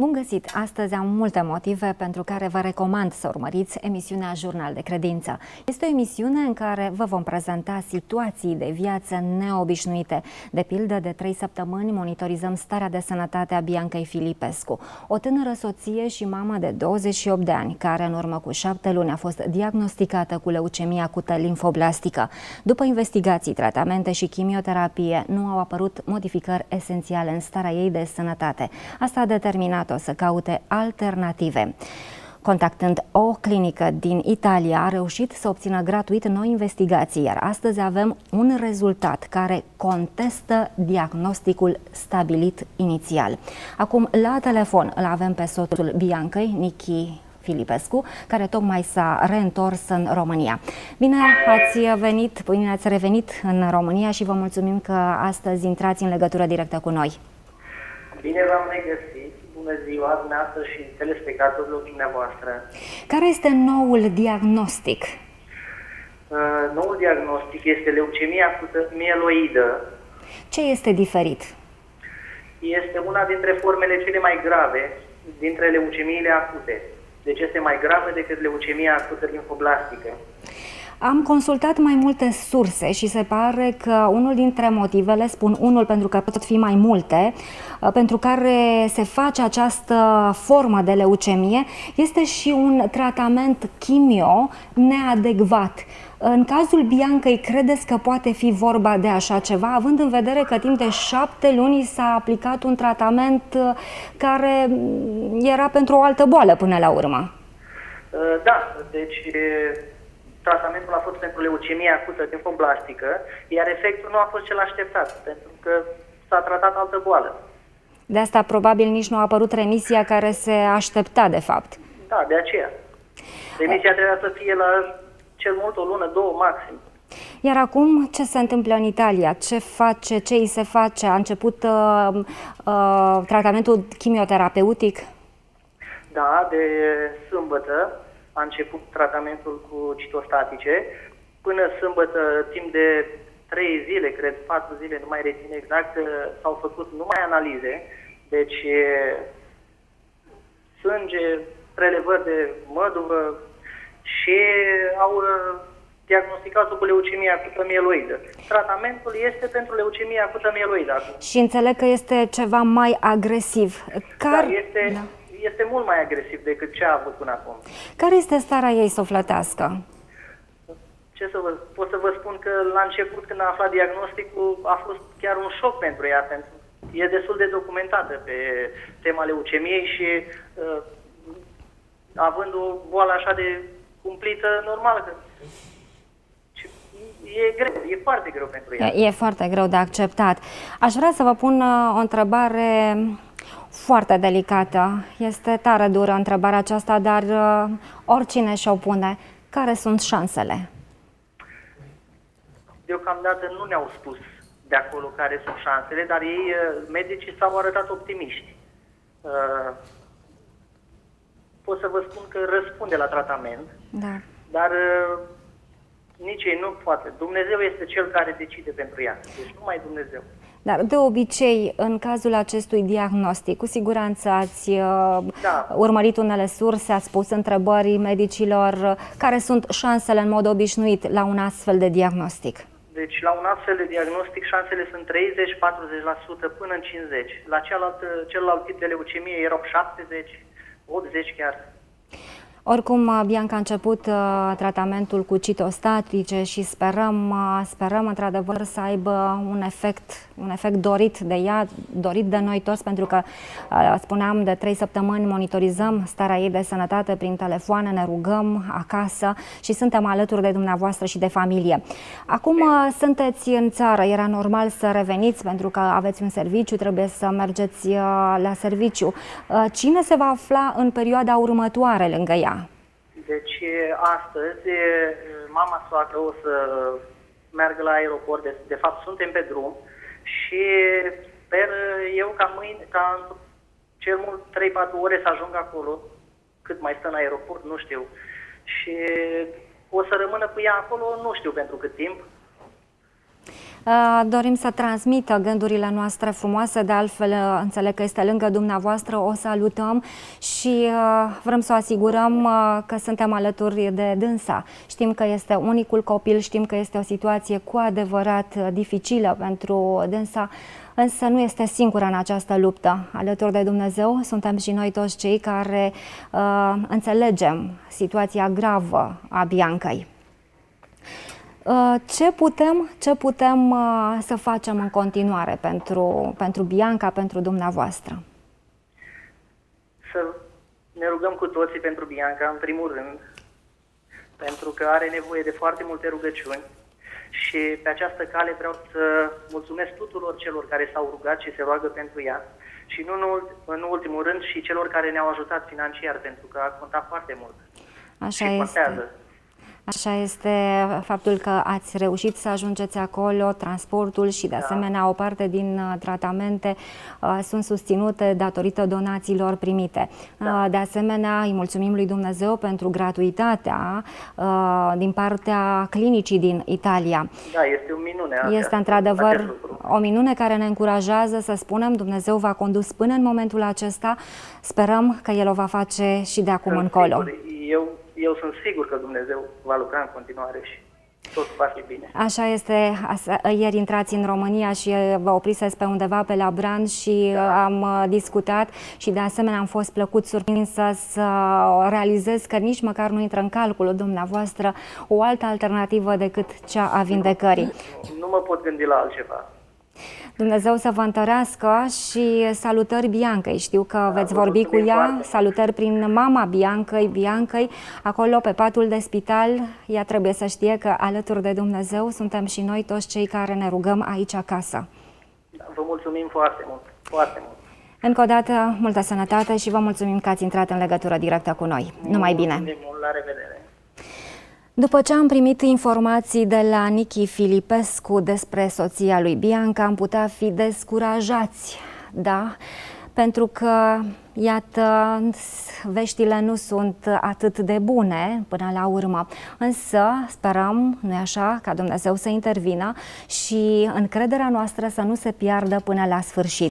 Bun găsit! Astăzi am multe motive pentru care vă recomand să urmăriți emisiunea Jurnal de Credință. Este o emisiune în care vă vom prezenta situații de viață neobișnuite. De pildă, de trei săptămâni monitorizăm starea de sănătate a Biancăi Filipescu, o tânără soție și mamă de 28 de ani, care în urmă cu șapte luni a fost diagnosticată cu leucemia acută limfoblastică. După investigații, tratamente și chimioterapie, nu au apărut modificări esențiale în starea ei de sănătate. Asta a determinat o să caute alternative. Contactând o clinică din Italia, a reușit să obțină gratuit noi investigații, iar astăzi avem un rezultat care contestă diagnosticul stabilit inițial. Acum, la telefon, îl avem pe soțul Biancăi, Nichi Filipescu, care tocmai s-a reîntors în România. Bine ați venit, bine ați revenit în România și vă mulțumim că astăzi intrați în legătură directă cu noi. Bine v-am regăsit, bună ziua dumneavoastră și telespectatorilor dumneavoastră. Care este noul diagnostic? Uh, noul diagnostic este leucemia mieloidă. Ce este diferit? Este una dintre formele cele mai grave dintre leucemiile acute. Deci este mai gravă decât leucemia acută limfoblastică. Am consultat mai multe surse și se pare că unul dintre motivele, spun unul pentru că pot fi mai multe, uh, pentru care se face această formă de leucemie, este și un tratament chimio neadecvat. În cazul Biancăi, credeți că poate fi vorba de așa ceva, având în vedere că timp de șapte luni s-a aplicat un tratament uh, care mm, era pentru o altă boală până la urmă? Uh, da, deci tratamentul a fost pentru leucemia acută limfoblastică, iar efectul nu a fost cel așteptat, pentru că s-a tratat altă boală. De asta probabil nici nu a apărut remisia care se aștepta, de fapt. Da, de aceea. Remisia trebuia să fie la cel mult o lună, două maxim. Iar acum ce se întâmplă în Italia? Ce face, ce îi se face? A început uh, uh, tratamentul chimioterapeutic? Da, de sâmbătă a început tratamentul cu citostatice. Până sâmbătă, timp de 3 zile, cred, 4 zile, nu mai rețin exact, s-au făcut numai analize, deci sânge, prelevări de măduvă și au diagnosticat cu leucemia acută mieloidă. Tratamentul este pentru leucemia acută mieloidă. Și înțeleg că este ceva mai agresiv. Car... Da, este, da este mult mai agresiv decât ce a avut până acum. Care este starea ei sufletească? Ce să vă, pot să vă spun că la început, când a aflat diagnosticul, a fost chiar un șoc pentru ea, pentru e destul de documentată pe tema leucemiei și uh, având o boală așa de cumplită, normal că e greu, e foarte greu pentru ea. E, e foarte greu de acceptat. Aș vrea să vă pun uh, o întrebare foarte delicată. Este tare dură întrebarea aceasta, dar uh, oricine și-o pune. Care sunt șansele? Deocamdată nu ne-au spus de acolo care sunt șansele, dar ei, uh, medicii, s-au arătat optimiști. Uh, pot să vă spun că răspunde la tratament, da. dar uh, nici ei nu poate. Dumnezeu este cel care decide pentru ea. Deci numai Dumnezeu. Dar de obicei, în cazul acestui diagnostic, cu siguranță ați uh, da. urmărit unele surse, ați pus întrebări medicilor, care sunt șansele în mod obișnuit la un astfel de diagnostic? Deci la un astfel de diagnostic șansele sunt 30-40% până în 50%. La celălalt, celălalt tip de leucemie erau 70, 80 chiar. Oricum, uh, Bianca a început uh, tratamentul cu citostatice și sperăm, uh, sperăm într-adevăr să aibă un efect, un efect dorit de ea, dorit de noi toți, pentru că, uh, spuneam, de trei săptămâni monitorizăm starea ei de sănătate prin telefoane, ne rugăm acasă și suntem alături de dumneavoastră și de familie. Acum uh, sunteți în țară, era normal să reveniți pentru că aveți un serviciu, trebuie să mergeți uh, la serviciu. Uh, cine se va afla în perioada următoare lângă ea? Deci astăzi mama soacră o să meargă la aeroport, de, de fapt suntem pe drum și sper eu ca mâine, ca cel mult 3-4 ore să ajung acolo, cât mai stă în aeroport, nu știu. Și o să rămână cu ea acolo, nu știu pentru cât timp. Dorim să transmită gândurile noastre frumoase, de altfel înțeleg că este lângă dumneavoastră, o salutăm și vrem să o asigurăm că suntem alături de dânsa. Știm că este unicul copil, știm că este o situație cu adevărat dificilă pentru dânsa, însă nu este singură în această luptă. Alături de Dumnezeu suntem și noi toți cei care uh, înțelegem situația gravă a Biancăi. Uh, ce putem, ce putem uh, să facem în continuare pentru, pentru Bianca, pentru dumneavoastră? Să ne rugăm cu toții pentru Bianca, în primul rând, pentru că are nevoie de foarte multe rugăciuni și pe această cale vreau să mulțumesc tuturor celor care s-au rugat și se roagă pentru ea și nu în ultimul rând și celor care ne-au ajutat financiar, pentru că a contat foarte mult. Așa și este. Contează. Așa este faptul că ați reușit să ajungeți acolo, transportul și de da. asemenea o parte din uh, tratamente uh, sunt susținute datorită donațiilor primite. Da. Uh, de asemenea, îi mulțumim lui Dumnezeu pentru gratuitatea uh, din partea clinicii din Italia. Da, este o minune. Este într-adevăr o minune care ne încurajează să spunem Dumnezeu v-a condus până în momentul acesta. Sperăm că El o va face și de acum Sunt încolo. Sigur, eu eu sunt sigur că Dumnezeu va lucra în continuare și tot va fi bine. Așa este. Ieri intrați în România și vă opriseți pe undeva pe la Brand și da. am uh, discutat și de asemenea am fost plăcut surprinsă să realizez că nici măcar nu intră în calculul dumneavoastră o altă alternativă decât cea a vindecării. Nu, nu mă pot gândi la altceva. Dumnezeu să vă întărească și salutări Biancăi. Știu că da, veți vorbi cu ea, salutări prin mama Biancăi, Biancăi, acolo pe patul de spital. Ea trebuie să știe că alături de Dumnezeu suntem și noi toți cei care ne rugăm aici acasă. Da, vă mulțumim foarte mult, foarte mult. Încă o dată, multă sănătate și vă mulțumim că ați intrat în legătură directă cu noi. Numai bine! Mult, la revedere! După ce am primit informații de la Nichi Filipescu despre soția lui Bianca, am putea fi descurajați, da? Pentru că, iată, veștile nu sunt atât de bune până la urmă. Însă sperăm, nu așa, ca Dumnezeu să intervină și încrederea noastră să nu se piardă până la sfârșit.